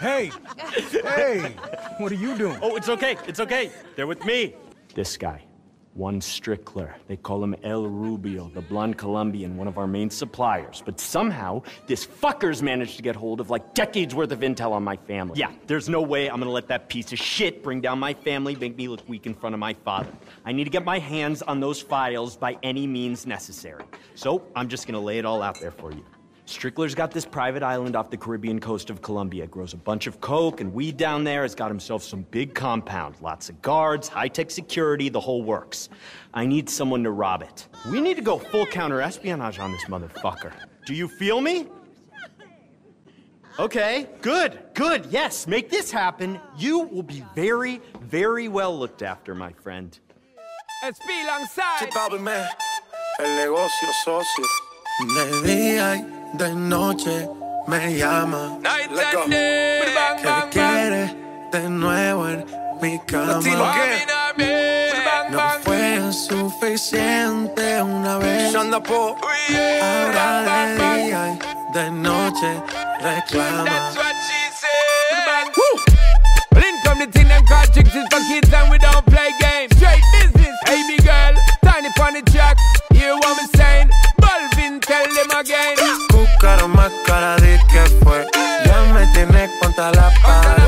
hey, hey, what are you doing? Oh, it's okay. It's okay. They're with me. This guy. Juan Strickler. They call him El Rubio, the blonde Colombian, one of our main suppliers. But somehow, this fucker's managed to get hold of like decades worth of intel on my family. Yeah, there's no way I'm gonna let that piece of shit bring down my family, make me look weak in front of my father. I need to get my hands on those files by any means necessary. So, I'm just gonna lay it all out there for you. Strickler's got this private island off the Caribbean coast of Colombia. Grows a bunch of coke and weed down there. Has got himself some big compound. Lots of guards, high-tech security, the whole works. I need someone to rob it. We need to go full counter-espionage on this motherfucker. Do you feel me? Okay, good, good, yes, make this happen. You will be very, very well looked after, my friend. SP alongside. el negocio socio. De noche me llama. Night and day. Bang, Que bang, bang. quiere de nuevo en mi cama. No fue suficiente una vez. Ahora de día y de noche reclama. Well, in come the thing them called tricks is for kids and we again. Buscaron más cara de que fue. Ya me tienes contra la pared.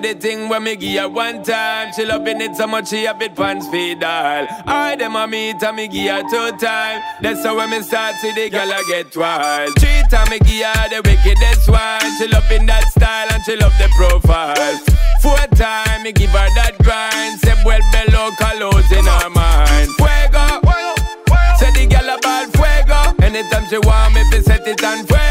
To the thing when me give her one time. She loving it so much she have it pants feed all. I them a meet and me give her two time. That's how when me start see the girl I get wild. Three time me give her the wickedest one. She loving that style and she love the profile. Four time me give her that grind. Say well below colors in her mind. Fuego. Say the girl a ball fuego. Anytime she want me, fi set it on fuego.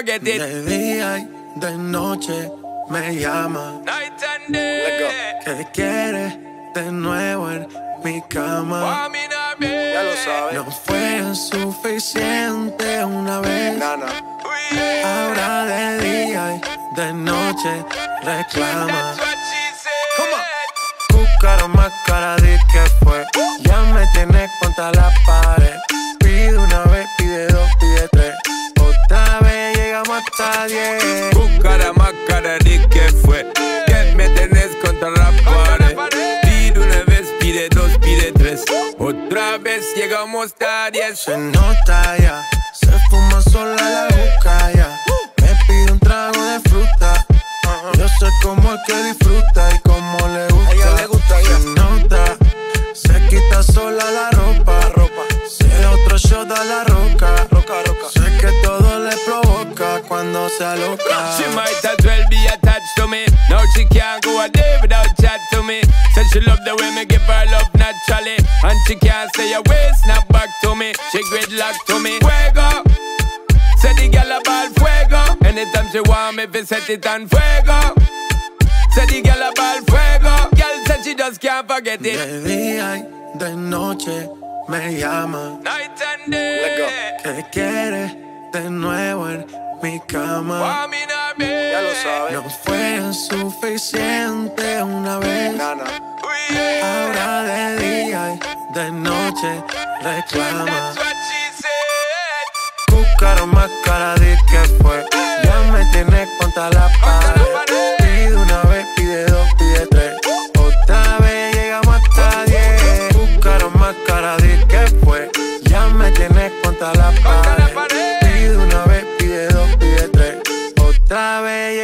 Forget it. De día y de noche me llama. Night and day. Que quiere de nuevo en mi cama. Ya lo sabes. No fue suficiente una vez. Ahora de día y de noche reclama. Buscaron más cara de que fue. Ya me tienes contra la pared. Hasta diez. Buscara más cara de que fue. Que me tenés contra la pared. Pide una vez, pide dos, pide tres. Otra vez llegamos a diez. Se nota ya, se fuma sola la boca ya. Me pide un trago de fruta. Yo sé cómo es que disfruta y cómo le gusta. ella le gusta Se nota, se quita sola la She might as well be attached to me. Now she can't go a day without chat to me. Said she love the way me give her love naturally. And she can't stay away, snap back to me. She gridlock to me. Fuego. Say the girl a ball fuego. Anytime she want me, fi set it on fuego. Say the girl a ball fuego. Girl said she just can't forget it. De día y de noche me llama. Night and day. Que quiere de nuevo en mi cama. Ya lo sabes. No fue suficiente una vez. Ahora de día y de noche reclama. Buscaron más cara de que fue. Ya me tienes contra la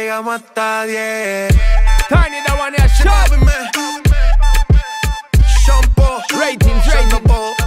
Llegamos hasta diez. Tiny the one here, shot. Shampoo, Ratings, ratings.